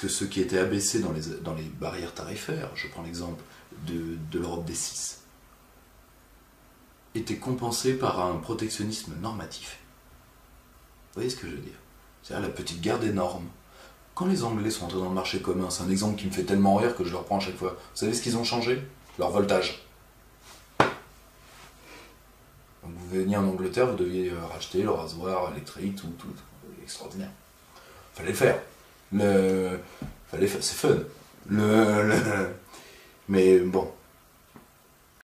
que ce qui était abaissé dans les, barrières tarifaires, je prends l'exemple de, l'Europe des six, était compensé par un protectionnisme normatif. Vous voyez ce que je veux dire? C'est-à-dire la petite guerre des normes. Quand les Anglais sont entrés dans le marché commun, c'est un exemple qui me fait tellement rire que je le reprends à chaque fois. Vous savez ce qu'ils ont changé? Leur voltage. Vous veniez en Angleterre, vous deviez euh, racheter le rasoir électrique, tout, tout. extraordinaire. Fallait le faire. Le... Fallait faire. C'est fun. Le... le- Mais bon,